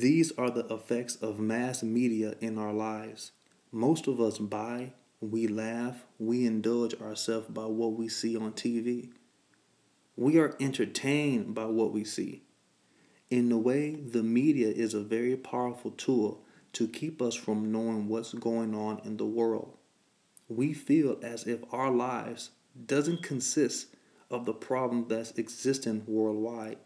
These are the effects of mass media in our lives. Most of us buy, we laugh, we indulge ourselves by what we see on TV. We are entertained by what we see. In a way, the media is a very powerful tool to keep us from knowing what's going on in the world. We feel as if our lives doesn't consist of the problem that's existing worldwide.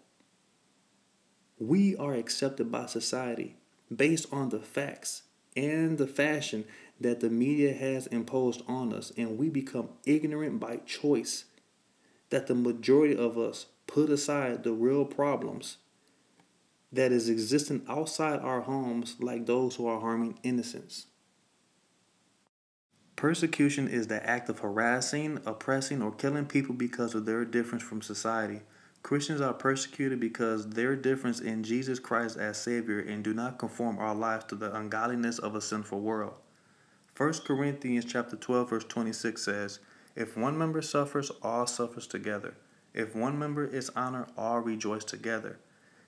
We are accepted by society based on the facts and the fashion that the media has imposed on us, and we become ignorant by choice. That the majority of us put aside the real problems that is existing outside our homes, like those who are harming innocents. Persecution is the act of harassing, oppressing, or killing people because of their difference from society. Christians are persecuted because their difference in Jesus Christ as Savior and do not conform our lives to the ungodliness of a sinful world. 1 Corinthians chapter 12 verse 26 says, If one member suffers, all suffers together. If one member is honored, all rejoice together.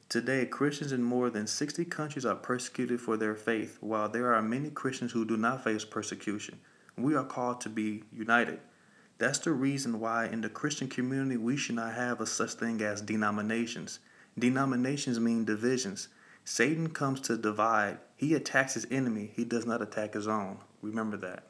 Today, Christians in more than 60 countries are persecuted for their faith, while there are many Christians who do not face persecution. We are called to be united. That's the reason why in the Christian community we should not have a such thing as denominations. Denominations mean divisions. Satan comes to divide. He attacks his enemy, he does not attack his own. Remember that.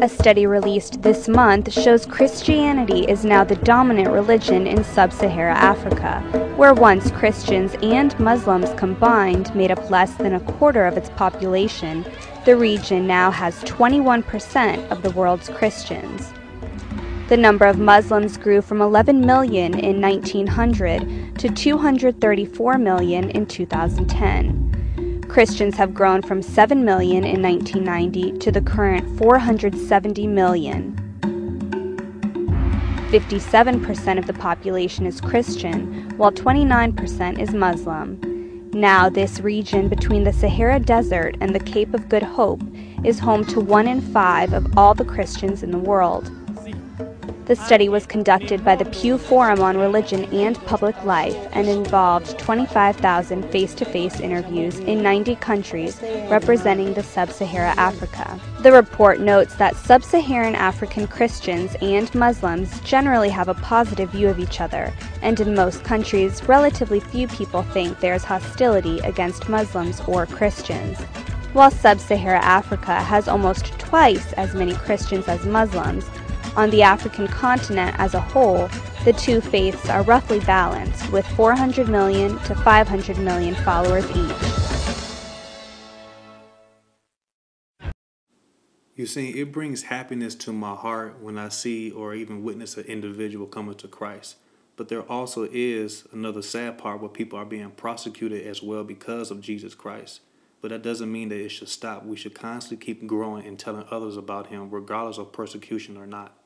A study released this month shows Christianity is now the dominant religion in sub Sahara Africa, where once Christians and Muslims combined made up less than a quarter of its population. The region now has 21% of the world's Christians. The number of Muslims grew from 11 million in 1900 to 234 million in 2010. Christians have grown from 7 million in 1990 to the current 470 million. 57% of the population is Christian, while 29% is Muslim. Now, this region between the Sahara Desert and the Cape of Good Hope is home to one in five of all the Christians in the world. The study was conducted by the Pew Forum on Religion and Public Life and involved 25,000 face to face interviews in 90 countries representing the sub Sahara Africa. The report notes that sub Saharan African Christians and Muslims generally have a positive view of each other, and in most countries, relatively few people think there is hostility against Muslims or Christians. While sub Sahara Africa has almost twice as many Christians as Muslims, on the African continent as a whole, the two faiths are roughly balanced, with 400 million to 500 million followers each. You see, it brings happiness to my heart when I see or even witness an individual coming to Christ. But there also is another sad part where people are being prosecuted as well because of Jesus Christ. But that doesn't mean that it should stop. We should constantly keep growing and telling others about Him, regardless of persecution or not.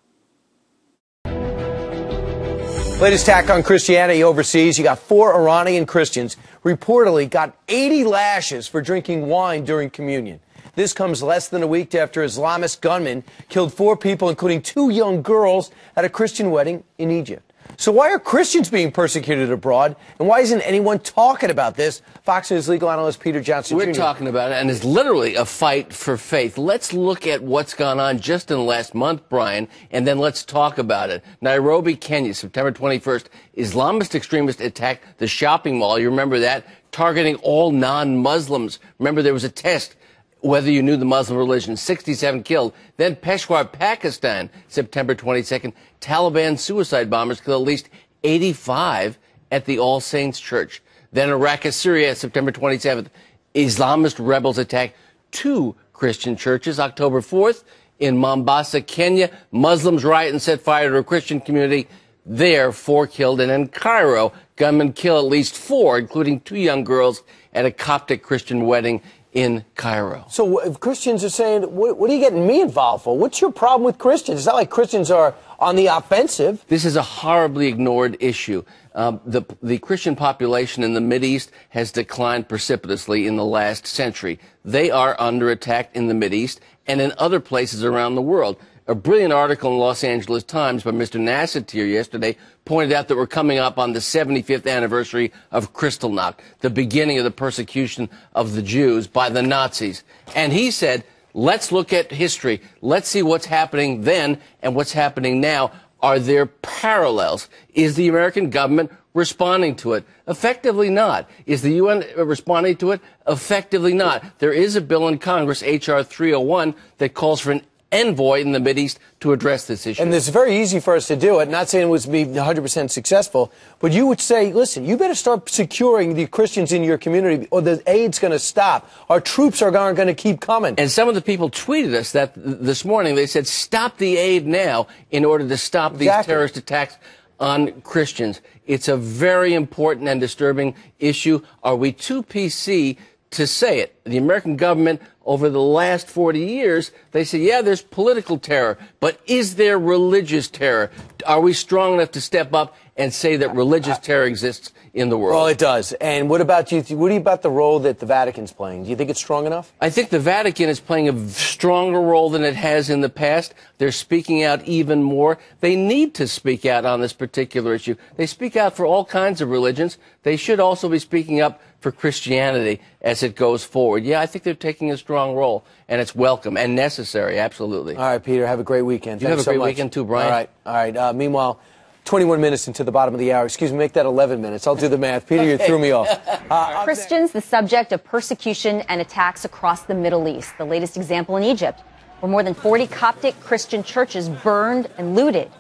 Latest attack on Christianity overseas. You got four Iranian Christians reportedly got 80 lashes for drinking wine during communion. This comes less than a week after Islamist gunmen killed four people, including two young girls, at a Christian wedding in Egypt. So why are Christians being persecuted abroad? And why isn't anyone talking about this? Fox News legal analyst Peter Johnson We're Jr. talking about it, and it's literally a fight for faith. Let's look at what's gone on just in the last month, Brian, and then let's talk about it. Nairobi, Kenya, September 21st, Islamist extremists attacked the shopping mall. You remember that? Targeting all non-Muslims. Remember there was a test whether you knew the Muslim religion. 67 killed. Then Peshawar, Pakistan, September 22nd, Taliban suicide bombers killed at least 85 at the All Saints Church. Then Iraq and Syria, September 27th, Islamist rebels attacked two Christian churches. October 4th, in Mombasa, Kenya, Muslims riot and set fire to a Christian community. There, four killed. And in Cairo, gunmen kill at least four, including two young girls, at a Coptic Christian wedding in Cairo. So if Christians are saying, what, what, are you getting me involved for? What's your problem with Christians? It's not like Christians are on the offensive. This is a horribly ignored issue. Um, the, the Christian population in the East has declined precipitously in the last century. They are under attack in the East and in other places around the world. A brilliant article in the Los Angeles Times by Mr. Nassatir yesterday pointed out that we're coming up on the 75th anniversary of Kristallnacht, the beginning of the persecution of the Jews by the Nazis. And he said, let's look at history. Let's see what's happening then and what's happening now. Are there parallels? Is the American government responding to it? Effectively not. Is the UN responding to it? Effectively not. There is a bill in Congress, H.R. 301, that calls for an envoy in the Mideast to address this issue. And it's very easy for us to do it. Not saying it was be 100% successful, but you would say, listen, you better start securing the Christians in your community, or the aid's going to stop. Our troops are going to keep coming. And some of the people tweeted us that this morning. They said, stop the aid now in order to stop these Exactly. terrorist attacks on Christians. It's a very important and disturbing issue. Are we too PC to say it? The American government, over the last 40 years, they say, yeah, there's political terror, but is there religious terror? Are we strong enough to step up and say that religious terror exists in the world? Well, it does. And what about you? What do you about the role that the Vatican's playing? Do you think it's strong enough? I think the Vatican is playing a stronger role than it has in the past. They're speaking out even more. They need to speak out on this particular issue. They speak out for all kinds of religions. They should also be speaking up for Christianity as it goes forward. Yeah, I think they're taking a strong role, and it's welcome and necessary, absolutely. All right, Peter, have a great weekend. You Thanks have a so great much. weekend too, Brian. All right, all right. Uh, meanwhile, 21 minutes into the bottom of the hour. Excuse me, make that 11 minutes. I'll do the math. Peter, you threw me off. Uh, Christians the subject of persecution and attacks across the Middle East. The latest example in Egypt, where more than 40 Coptic Christian churches burned and looted.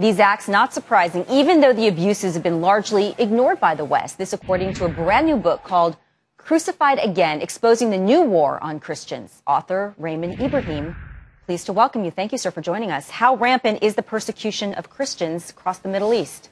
These acts not surprising, even though the abuses have been largely ignored by the West. This according to a brand new book called Crucified Again, Exposing the New War on Christians. Author Raymond Ibrahim. Pleased to welcome you. Thank you, sir, for joining us. How rampant is the persecution of Christians across the Middle East?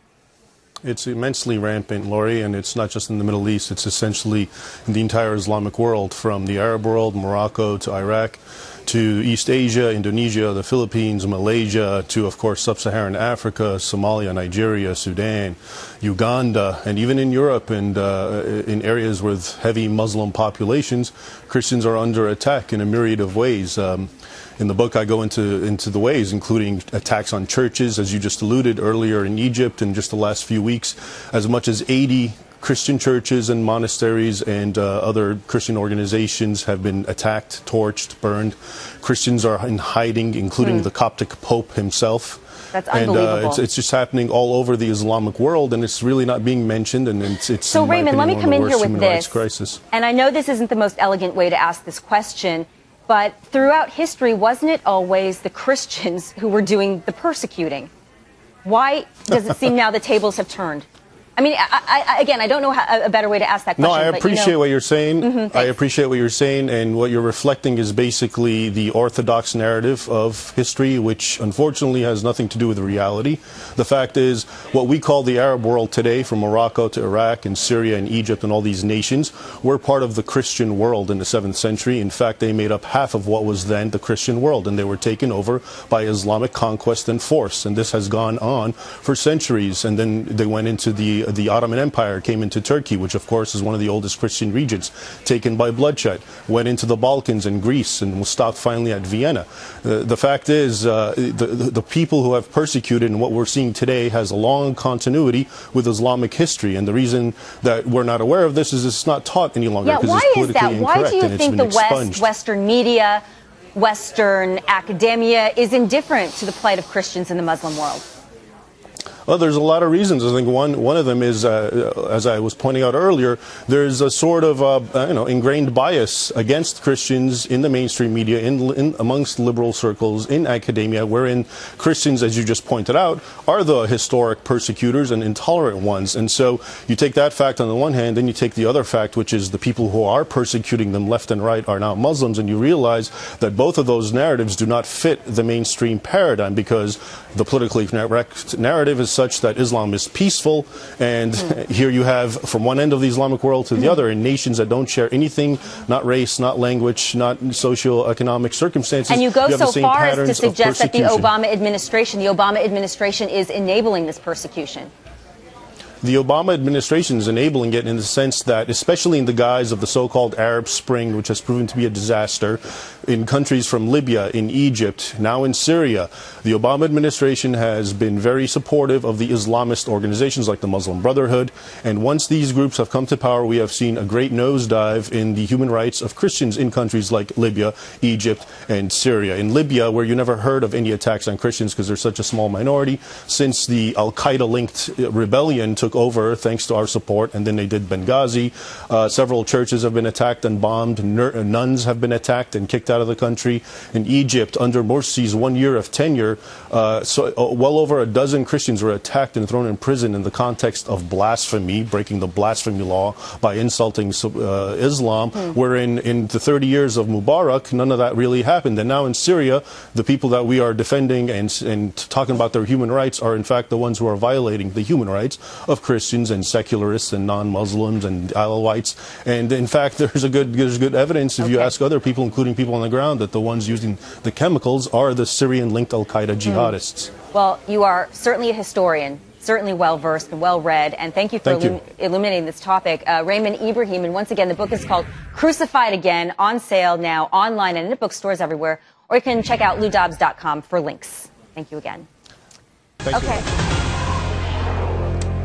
It's immensely rampant, Laurie, and it's not just in the Middle East. It's essentially in the entire Islamic world, from the Arab world, Morocco to Iraq, to East Asia, Indonesia, the Philippines, Malaysia, to, of course, Sub-Saharan Africa, Somalia, Nigeria, Sudan, Uganda, and even in Europe and uh, in areas with heavy Muslim populations, Christians are under attack in a myriad of ways. Um, in the book, I go into into the ways, including attacks on churches, as you just alluded earlier in Egypt, in just the last few weeks, as much as 80 Christian churches and monasteries and uh, other Christian organizations have been attacked, torched, burned. Christians are in hiding, including the Coptic Pope himself. Hmm. That's and uh, unbelievable. it's, it's just happening all over the Islamic world, and it's really not being mentioned. And it's, it's So, Raymond, let me come in here with this. crisis. And I know this isn't the most elegant way to ask this question, but throughout history, wasn't it always the Christians who were doing the persecuting? Why does it seem now the tables have turned? I mean, I, I, again, I don't know how, a better way to ask that question. No. I appreciate you know, what you're saying. Mm-hmm. I appreciate what you're saying, and what you're reflecting is basically the orthodox narrative of history, which unfortunately has nothing to do with reality. The fact is, what we call the Arab world today, from Morocco to Iraq and Syria and Egypt and all these nations, were part of the Christian world in the 7th century. In fact, they made up half of what was then the Christian world, and they were taken over by Islamic conquest and force. And this has gone on for centuries. And then they went into the the Ottoman Empire, came into Turkey, which of course is one of the oldest Christian regions, taken by bloodshed. Went into the Balkans and Greece, and was stopped finally at Vienna. Uh, the fact is, uh, the, the the people who have persecuted and what we're seeing today has a long continuity with Islamic history. And the reason that we're not aware of this is it's not taught any longer Yeah, because why it's is politically that? Why do you think the West. Western media, Western academia is indifferent to the plight of Christians in the Muslim world? Well, there's a lot of reasons. I think one one of them is, uh, as I was pointing out earlier, there's a sort of uh, uh, you know ingrained bias against Christians in the mainstream media, in, in amongst liberal circles, in academia, wherein Christians, as you just pointed out, are the historic persecutors and intolerant ones. And so you take that fact on the one hand, then you take the other fact, which is the people who are persecuting them left and right are now Muslims, and you realize that both of those narratives do not fit the mainstream paradigm because the politically correct narrative is such that Islam is peaceful, and hmm. here you have from one end of the Islamic world to the hmm. other in nations that don't share anything, not race, not language, not socio-economic circumstances. And you go the so far as to suggest that the. Obama administration, the Obama administration is enabling this persecution. The Obama administration is enabling it in the sense that, especially in the guise of the so-called Arab Spring, which has proven to be a disaster, in countries from Libya, in Egypt, now in Syria, the Obama administration has been very supportive of the Islamist organizations like the Muslim Brotherhood. And once these groups have come to power, we have seen a great nosedive in the human rights of Christians in countries like Libya, Egypt, and Syria. In Libya, where you never heard of any attacks on Christians because they're such a small minority, since the Al Qaeda linked uh, rebellion took over, thanks to our support, and then they did Benghazi, uh, several churches have been attacked and bombed, nuns have been attacked and kicked out of the country. In Egypt, under Morsi's one year of tenure, uh, so uh, well over a dozen Christians were attacked and thrown in prison in the context of blasphemy, breaking the blasphemy law by insulting uh, Islam. Hmm. Wherein in the 30 years of Mubarak, none of that really happened. And now in Syria, the people that we are defending and, and talking about their human rights are in fact the ones who are violating the human rights of Christians and secularists and non-Muslims and Alawites. And in fact, there's a good there's good evidence if okay. you ask other people, including people on the ground that the ones using the chemicals are the Syrian linked Al Qaeda hmm. jihadists. Mm. Well, you are certainly a historian. Certainly well versed and well read, and thank you for thank you. illuminating this topic. Uh, Raymond Ibrahim, and once again, the book is called Crucified Again, on sale now online and in bookstores everywhere, or you can check out loudobbs.com for links. Thank you again. Thank okay. You.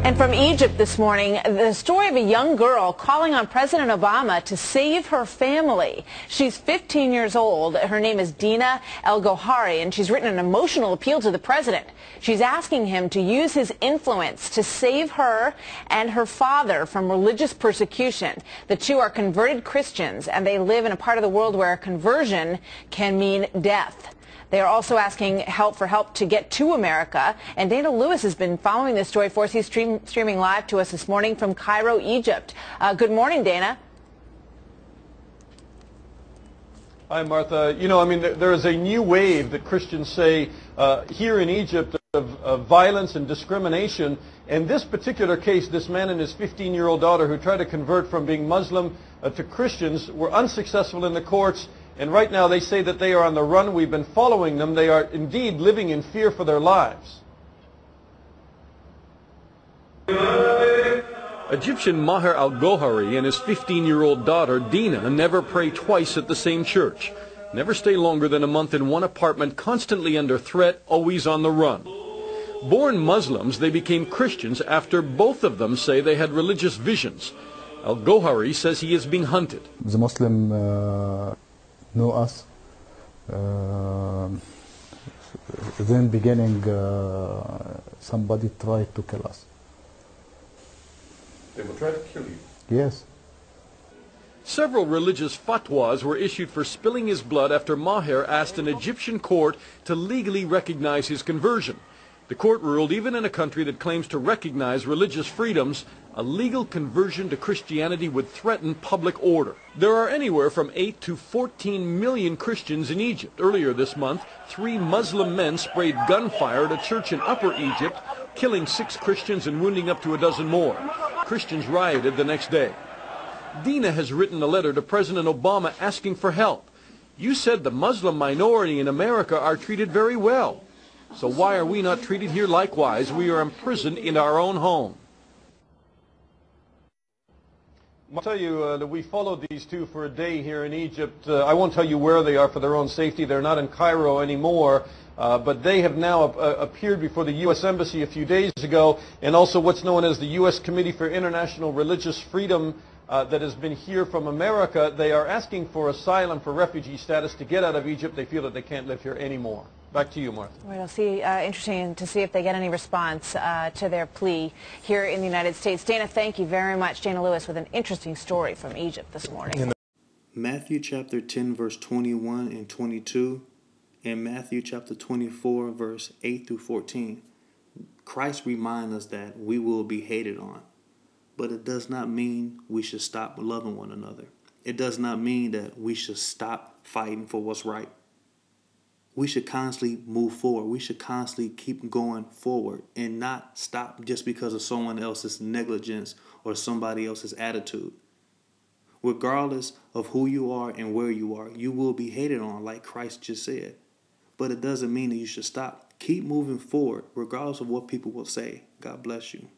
And from Egypt this morning, the story of a young girl calling on President Obama to save her family. She's 15 years old. Her name is Dina El Gohari, and she's written an emotional appeal to the president. She's asking him to use his influence to save her and her father from religious persecution. The two are converted Christians, and they live in a part of the world where conversion can mean death. They are also asking help for help to get to America. And Dana Lewis has been following this story for us. He's stream, streaming live to us this morning from Cairo, Egypt. Uh, good morning, Dana. Hi, Martha. You know, I mean, there is a new wave that Christians say uh, here in Egypt of, of, violence and discrimination. In this particular case, this man and his 15-year-old daughter who tried to convert from being Muslim uh, to Christians were unsuccessful in the courts and right now they say that they are on the run. We've been following them. They are indeed living in fear for their lives. Egyptian Maher al-Gohari and his 15-year-old daughter Dina never pray twice at the same church. Never stay longer than a month in one apartment, constantly under threat, always on the run. Born Muslims, they became Christians after both of them say they had religious visions. Al-Gohari says he is being hunted. The Muslim uh know us. Uh, then beginning, uh, somebody tried to kill us. They will try to kill you? Yes. Several religious fatwas were issued for spilling his blood after Maher asked an Egyptian court to legally recognize his conversion. The court ruled even in a country that claims to recognize religious freedoms, a legal conversion to Christianity would threaten public order. There are anywhere from 8 to 14 million Christians in Egypt. Earlier this month, three Muslim men sprayed gunfire at a church in Upper Egypt, killing six Christians and wounding up to a dozen more. Christians rioted the next day. Dina has written a letter to President Obama asking for help. You said the Muslim minority in America are treated very well. So why are we not treated here likewise? We are imprisoned in our own home. I'll tell you uh, that we followed these two for a day here in Egypt. Uh, I won't tell you where they are for their own safety. They're not in Cairo anymore. Uh, but they have now uh, appeared before the U.S. Embassy a few days ago, and also what's known as the U.S. Committee for International Religious Freedom uh, that has been here from America. They are asking for asylum for refugee status to get out of Egypt. They feel that they can't live here anymore. Back to you, Martha. Right, I'll see. Uh, interesting to see if they get any response uh, to their plea here in the United States. Dana, thank you very much. Dana Lewis with an interesting story from Egypt this morning. Matthew chapter 10, verse 21 and 22, and Matthew chapter 24, verse 8 through 14. Christ reminds us that we will be hated on, but it does not mean we should stop loving one another. It does not mean that we should stop fighting for what's right we should constantly move forward. We should constantly keep going forward and not stop just because of someone else's negligence or somebody else's attitude. Regardless of who you are and where you are, you will be hated on, like Christ just said. But it doesn't mean that you should stop. Keep moving forward, regardless of what people will say. God bless you.